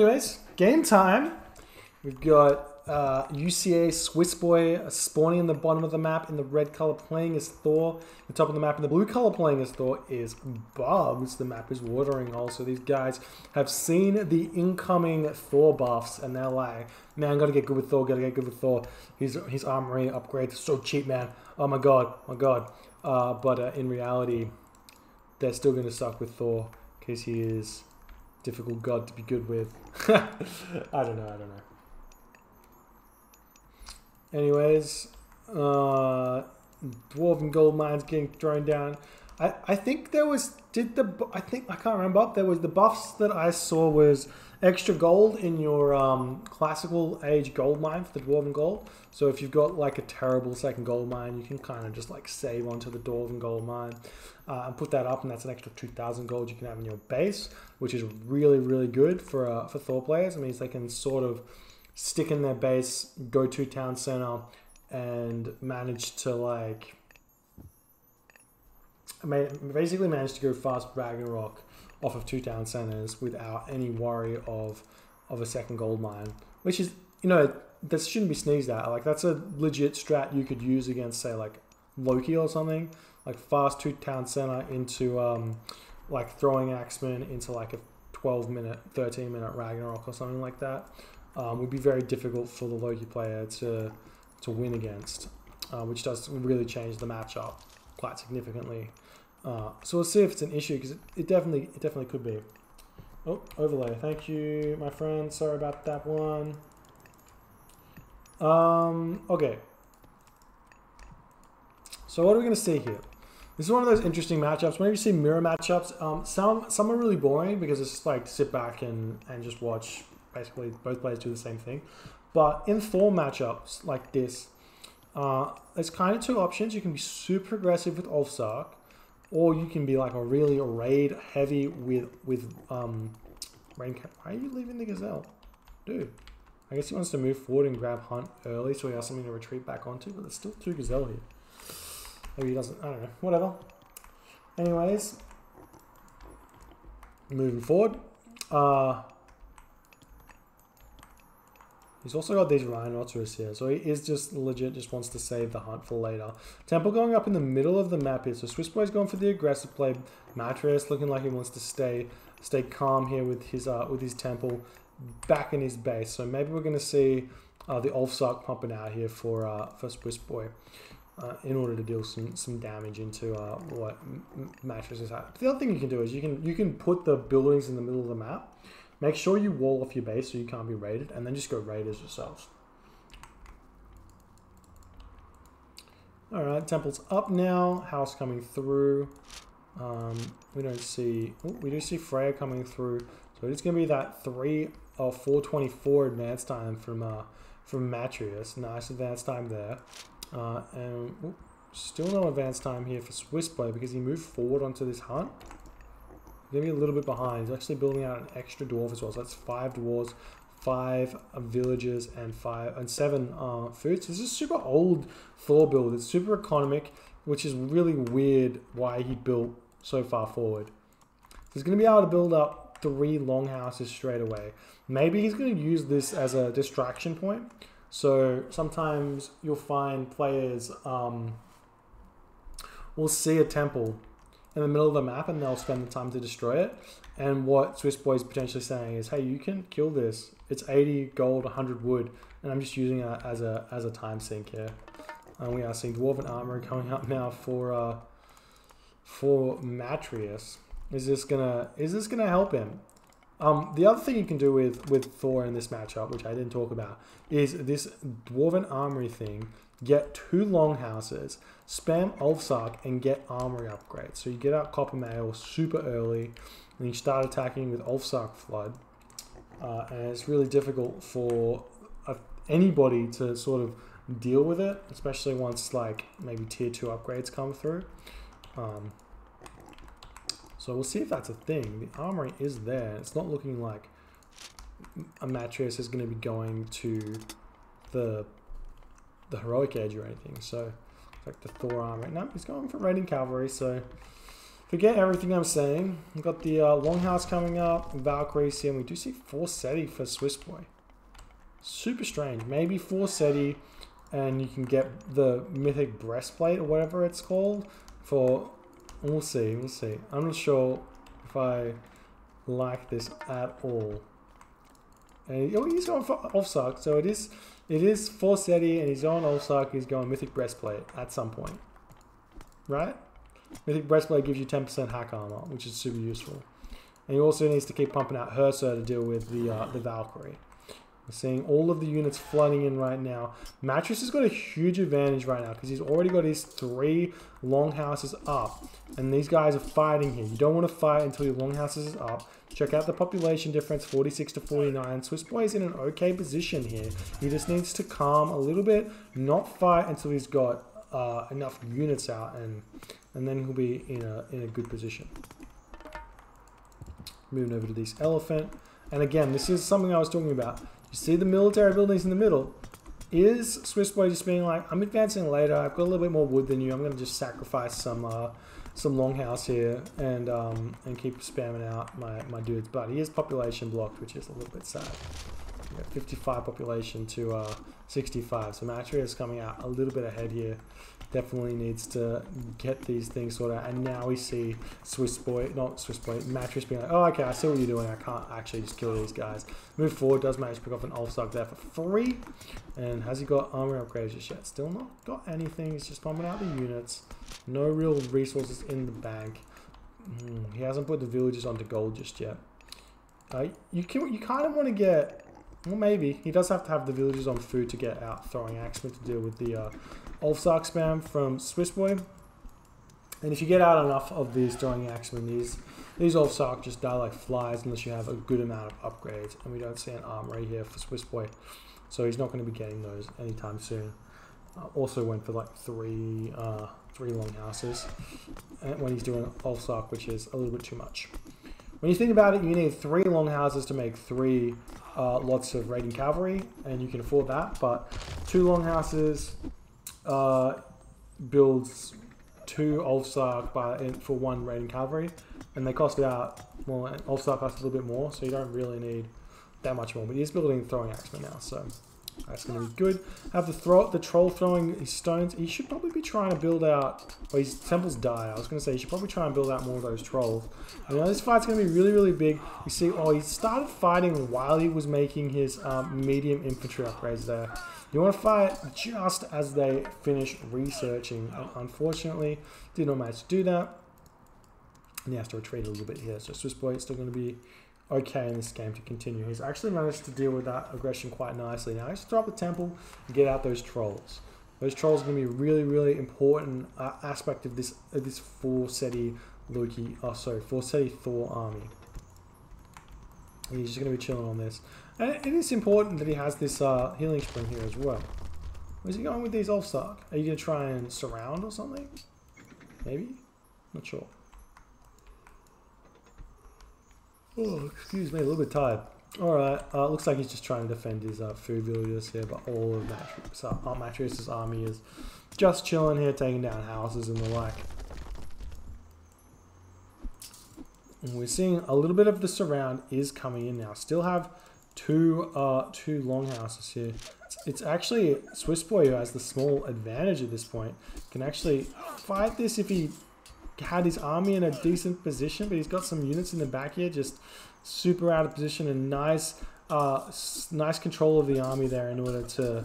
Anyways, game time. We've got uh, UCA Swiss Boy spawning in the bottom of the map in the red color playing as Thor. The top of the map in the blue color playing as Thor is Bubez. The map is watering hole. So these guys have seen the incoming Thor buffs and they're like, man, gotta get good with Thor, gotta get good with Thor. His, his armory upgrades so cheap, man. Oh my god, my god. Uh, but uh, in reality, they're still gonna suck with Thor because he is difficult god to be good with. I don't know, I don't know. Anyways, uh, Dwarven gold mines getting thrown down. I, I think there was, did the, I think, I can't remember, there was the buffs that I saw was extra gold in your um, classical age gold mine for the Dwarven gold. So if you've got like a terrible second gold mine, you can kind of just like save onto the Dwarven gold mine uh, and put that up and that's an extra 2,000 gold you can have in your base, which is really, really good for, uh, for Thor players. It means they can sort of stick in their base, go to town center, and manage to like basically manage to go fast Ragnarok off of two town centers without any worry of of a second gold mine, which is you know that shouldn't be sneezed at. Like that's a legit strat you could use against say like Loki or something, like fast two town center into um like throwing Axeman into like a 12 minute, 13 minute Ragnarok or something like that um, would be very difficult for the Loki player to to win against, uh, which does really change the matchup quite significantly. Uh, so we'll see if it's an issue because it, it, definitely it definitely could be. Oh, overlay. Thank you, my friend. Sorry about that one. Um, okay. So what are we going to see here? This is one of those interesting matchups. Whenever you see mirror matchups, um, some some are really boring because it's just like sit back and, and just watch basically both players do the same thing. But in Thor matchups like this, uh, there's kind of two options. You can be super aggressive with Ulfsark, or you can be like a really raid heavy with with um, Rain. Why are you leaving the Gazelle, dude? I guess he wants to move forward and grab Hunt early, so he has something to retreat back onto. But there's still two Gazelle here. Maybe he doesn't. I don't know. Whatever. Anyways, moving forward. Uh, He's also got these rhinoceros here, so he is just legit, just wants to save the hunt for later. Temple going up in the middle of the map here, so Swiss Boy's going for the aggressive play. Matris looking like he wants to stay stay calm here with his uh, with his Temple back in his base. So maybe we're going to see uh, the Ulfsark pumping out here for uh, for Swiss Boy. Uh, in order to deal some some damage into uh, what Matris is at. The other thing you can do is you can you can put the buildings in the middle of the map Make sure you wall off your base so you can't be raided, and then just go raiders yourselves. Alright, temple's up now. House coming through. Um, we don't see... Oh, we do see Freya coming through. So it's going to be that 3 or 424 advance time from uh, from Matrius. Nice advance time there. Uh, and oh, still no advance time here for Swiss Boy because he moved forward onto this hunt. Maybe a little bit behind. He's actually building out an extra dwarf as well. So that's five dwarves, five villagers, and five and seven uh, foods. This is super old Thor build. It's super economic, which is really weird why he built so far forward. He's going to be able to build up three longhouses straight away. Maybe he's going to use this as a distraction point. So sometimes you'll find players um, will see a temple in the middle of the map and they'll spend the time to destroy it. And what Swiss Boy is potentially saying is, hey, you can kill this. It's 80 gold, 100 wood, and I'm just using it as a as a time sink here. And we are seeing Dwarven Armor coming up now for uh, for Matrius. Is this gonna is this gonna help him? Um, the other thing you can do with with Thor in this matchup, which I didn't talk about, is this Dwarven Armory thing get two longhouses, spam Ulfsark, and get armory upgrades. So you get out Copper Mail super early, and you start attacking with Ulfsark Flood. Uh, and it's really difficult for uh, anybody to sort of deal with it, especially once like maybe tier 2 upgrades come through. Um, so we'll see if that's a thing. The armory is there. It's not looking like a mattress is going to be going to the the heroic age or anything. So like the Thor armor. No, he's going for raiding cavalry. So forget everything I'm saying. We've got the uh, Longhouse coming up, Valkyrie here, and we do see Forseti for Swiss Boy. Super strange. Maybe Forseti, and you can get the Mythic Breastplate or whatever it's called for. We'll see. We'll see. I'm not sure if I like this at all. And oh, he's going for Ulfsark, so it is it is Forseti, and he's on Ulfsark. He's going Mythic Breastplate at some point, right? Mythic Breastplate gives you 10% hack armor, which is super useful. And he also needs to keep pumping out Hersir to deal with the uh, the Valkyrie. We're seeing all of the units flooding in right now. Mattress has got a huge advantage right now because he's already got his three longhouses up. And these guys are fighting here. You don't want to fight until your longhouses is up. Check out the population difference, 46 to 49. Swiss Boy is in an okay position here. He just needs to calm a little bit, not fight until he's got uh, enough units out, and and then he'll be in a in a good position. Moving over to this elephant, and again, this is something I was talking about. You see the military buildings in the middle. Is Swiss Boy just being like, I'm advancing later, I've got a little bit more wood than you, I'm going to just sacrifice some uh, some longhouse here and um, and keep spamming out my, my dudes. But he is population blocked, which is a little bit sad. 55 population to uh, 65. So Matria is coming out a little bit ahead here definitely needs to get these things sorted out. And now we see Swiss Boy, not Swiss Boy, Mattress being like, oh, okay, I see what you're doing. I can't actually just kill these guys. Move forward, does manage to pick off an Ulfsark there for free. And has he got armor upgrades just yet? Still not got anything. He's just pumping out the units. No real resources in the bank. Mm, he hasn't put the villages onto gold just yet. Uh, you can, you kind of want to get well, maybe. He does have to have the villagers on food to get out throwing axemen to deal with the uh, Ulfsark spam from Swiss Boy. And if you get out enough of these throwing axemen, these these Ulfsark just die like flies unless you have a good amount of upgrades. And we don't see an armory here for Swiss Boy. So he's not going to be getting those anytime soon. Uh, also went for like three uh, three longhouses when he's doing Ulfsark, which is a little bit too much. When you think about it, you need three longhouses to make three uh, lots of raiding cavalry, and you can afford that. But two longhouses uh, builds two Ulfsark by for one raiding cavalry, and they cost about well, Ulfsark costs a little bit more, so you don't really need that much more. But he's building throwing axemen now, so that's going to be good. Have the the troll throwing his stones. He should probably be trying to build out. Well, his temples die. I was going to say he should probably try and build out more of those trolls. You know, this fight's going to be really, really big. You see, oh, he started fighting while he was making his um, medium infantry upgrades there. You want to fight just as they finish researching. Unfortunately, did not manage to do that. And he has to retreat a little bit here. So Swiss Boy is still going to be okay in this game to continue. He's actually managed to deal with that aggression quite nicely. Now, throw up the temple and get out those trolls. Those trolls are going to be really, really important uh, aspect of this of this Forseti Loki, oh sorry, Forseti Thor army. He's just going to be chilling on this. And it is important that he has this uh, healing spring here as well. Where's he going with these Ulfsark? Are you going to try and surround or something? Maybe? Not sure. Oh, excuse me, a little bit tired. Alright, uh, looks like he's just trying to defend his uh, food villages here, but all of Matreus, uh, Matreus' army is just chilling here, taking down houses and the like. And we're seeing a little bit of the surround is coming in now. Still have two uh, two longhouses here. It's, it's actually Swiss Boy who has the small advantage at this point. Can actually fight this if he had his army in a decent position, but he's got some units in the back here just super out of position and nice uh, nice control of the army there in order to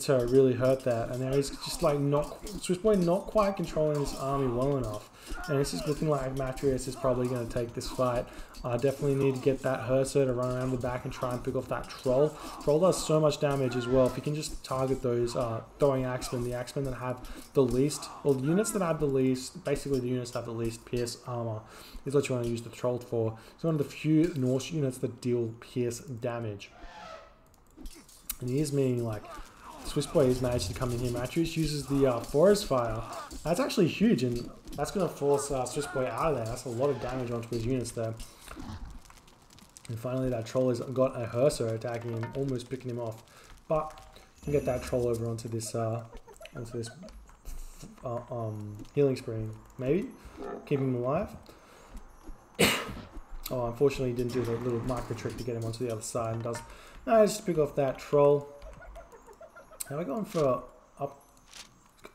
to really hurt that. And now he's just like not Swiss Boy not quite controlling his army well enough. And it's just looking like Matrius is probably going to take this fight. I definitely need to get that Hersir to run around the back and try and pick off that Troll. Troll does so much damage as well. If you can just target those uh, throwing Axemen, the Axemen that have the least, or the units that have the least, basically the units that have the least Pierce armor is what you want to use the Troll for. It's one of the few Norse units that deal Pierce damage. And he is meaning like Swiss Boy has managed to come in here. Matrius uses the uh, Forest Fire. That's actually huge, and that's going to force uh, Swiss Boy out of there. That's a lot of damage onto his units there. And finally, that troll has got a Hersir attacking him, almost picking him off. But we get that troll over onto this uh, onto this uh, um, healing spring. Maybe keep him alive. oh, unfortunately, didn't do the little micro trick to get him onto the other side and does. No, just pick off that troll. Now we're going for a, a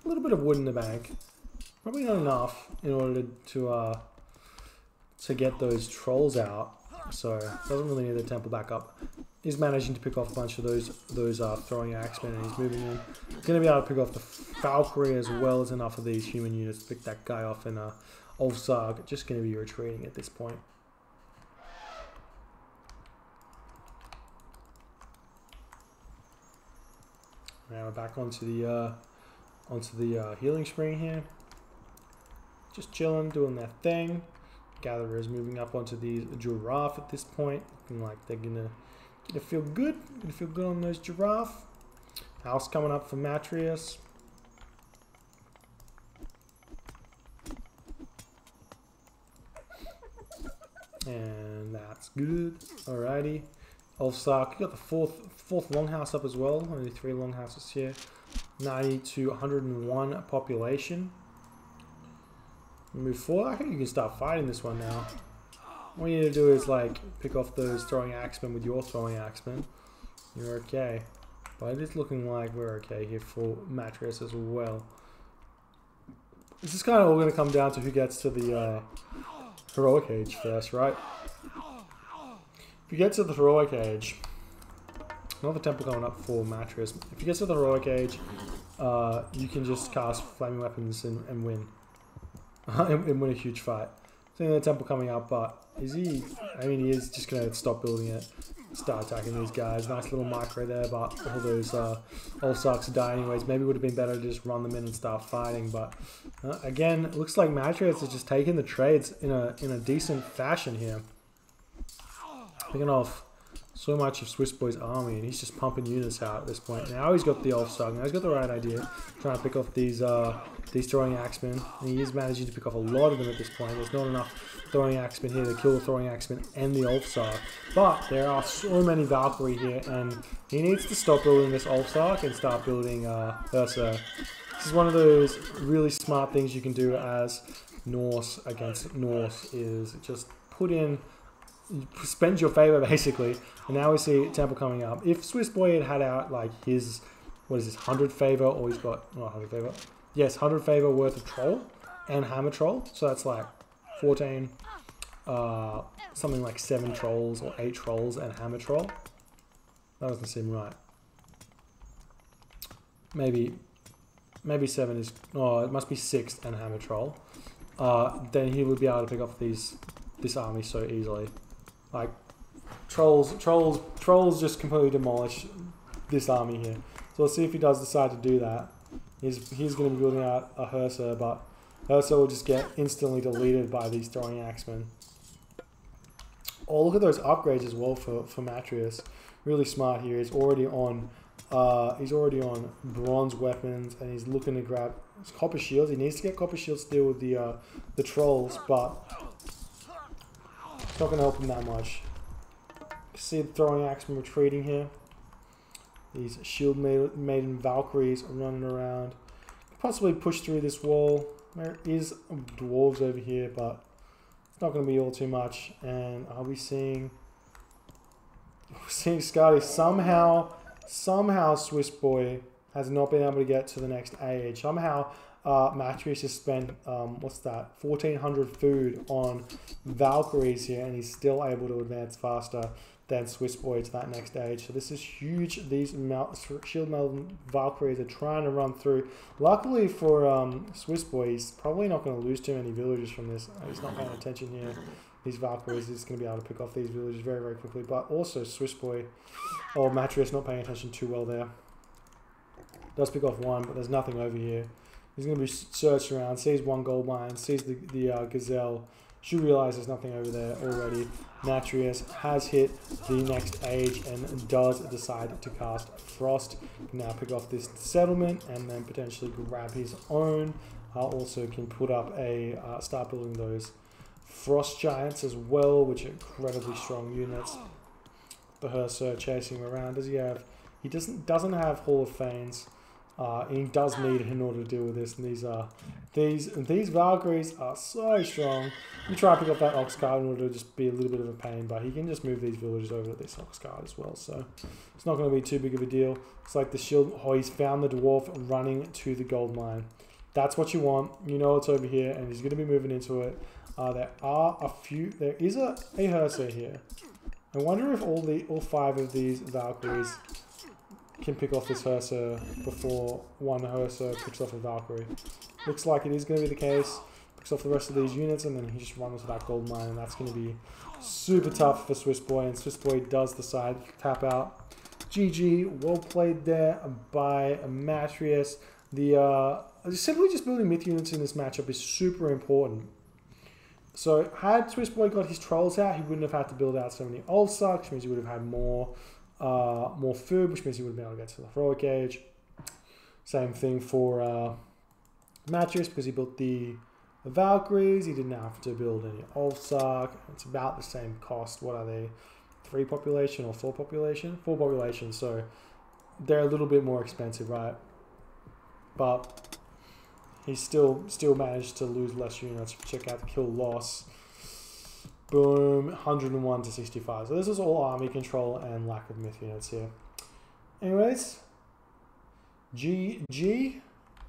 little bit of wood in the bank. Probably not enough in order to to, uh, to get those trolls out. So doesn't really need the temple back up. He's managing to pick off a bunch of those those uh, throwing axemen and he's moving in. Going to be able to pick off the Valkyrie as well as enough of these human units to pick that guy off and uh, Ulfsark just going to be retreating at this point. Now we're back onto the uh, onto the uh, healing spring here. Just chilling, doing their thing. Gatherers moving up onto the giraffe at this point, looking like they're gonna gonna feel good. Gonna feel good on those giraffe. House coming up for Matrius. And that's good. Alrighty. Ulfsark, you got the fourth fourth longhouse up as well. Only three longhouses here. 90 to 101 population. Move forward. I think you can start fighting this one now. All you need to do is like pick off those throwing axemen with your throwing axemen. You're okay. But it is looking like we're okay here for Matris as well. This is kind of all going to come down to who gets to the uh, heroic age first, right? If you get to the heroic age, another temple coming up for Matris. If you get to the heroic age, uh, you can just cast flaming weapons and, and win. And, and win a huge fight. Seeing the temple coming up, but is he? I mean, he is just going to stop building it, start attacking these guys. Nice little micro there, but all those uh, Ulfsarks die anyways. Maybe would have been better to just run them in and start fighting. But uh, again, it looks like Matrius is just taking the trades in a in a decent fashion here. Picking off so much of Swiss Boy's army, and he's just pumping units out at this point. Now he's got the Ulfsark. Now he's got the right idea, trying to pick off these uh, these throwing axemen, and he is managing to pick off a lot of them at this point. There's not enough throwing axemen here to kill the throwing axemen and the Ulfsark, but there are so many Valkyrie here, and he needs to stop building this Ulfsark and start building uh, Ursa. This is one of those really smart things you can do as Norse against Norse, is just put in spends your favor basically. And now we see Temple coming up. If Swiss Boy had had out like his, what is this, 100 favor, or he's got, not 100 favor, yes, 100 favor worth of troll and hammer troll. So that's like 14, uh, something like 7 trolls or 8 trolls and hammer troll. That doesn't seem right. Maybe, maybe 7 is, oh, it must be 6 and hammer troll. Uh, then he would be able to pick up these this army so easily. Like trolls, trolls, trolls just completely demolish this army here. So let's see if he does decide to do that. He's he's going to be building out a Hersir, but Hersir will just get instantly deleted by these throwing axemen. Oh, look at those upgrades as well for for Matrius. Really smart here. He's already on. Uh, he's already on bronze weapons, and he's looking to grab copper shields. He needs to get copper shields to deal with the uh, the trolls, but it's not going to help him that much. See the throwing axemen retreating here. These shield maiden Valkyries are running around. Possibly push through this wall. There is dwarves over here, but it's not going to be all too much. And are we seeing... We're seeing Skadi somehow, somehow Swiss boy has not been able to get to the next age. Somehow uh, has spent, um, what's that, 1400 food on Valkyries here, and he's still able to advance faster than Swiss Boy to that next age. So this is huge. These Shield Valkyries are trying to run through. Luckily for um, Swiss Boy, he's probably not going to lose too many villagers from this. He's not paying attention here. These Valkyries is going to be able to pick off these villagers very, very quickly. But also Swiss Boy, or Matrius not paying attention too well there. Does pick off one, but there's nothing over here. He's going to be searched around, sees one gold mine, sees the, the uh, gazelle, should realize there's nothing over there already. Natrius has hit the next age and does decide to cast Frost. Now pick off this settlement and then potentially grab his own. Uh, also can put up a, uh, start building those Frost Giants as well, which are incredibly strong units. The Hersir chasing him around. Does he have, he doesn't, doesn't have Hall of Thanes. Uh, he does need in order to deal with this. And these are these these Valkyries are so strong. You try to pick up that Ox Cart in order to just be a little bit of a pain, but he can just move these villagers over to this Ox Cart as well. So it's not going to be too big of a deal. It's like the shield. Oh, he's found the dwarf running to the gold mine. That's what you want. You know it's over here, and he's going to be moving into it. Uh, there are a few. There is a a Hersir here. I wonder if all the all five of these Valkyries can pick off this Hersir before one Hersir picks off a Valkyrie. Looks like it is going to be the case. Picks off the rest of these units and then he just runs to that gold mine and that's going to be super tough for Swiss Boy and Swiss Boy does decide to tap out. GG, well played there by Matrius. The uh, simply just building myth units in this matchup is super important. So had Swiss Boy got his trolls out, he wouldn't have had to build out so many Ulfsarks, which means he would have had more uh, more food, which means he would been able to get to the heroic age. Same thing for uh, because he built the, the Valkyries. He didn't have to build any Ulfsark. It's about the same cost. What are they? Three population or four population? Four population. So they're a little bit more expensive, right? But he still still managed to lose less units. Check out the kill loss. Boom, 101 to 65. So this is all army control and lack of myth units here. Anyways, GG,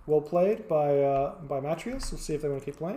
well played by uh, by Matrius. We'll see if they want to keep playing.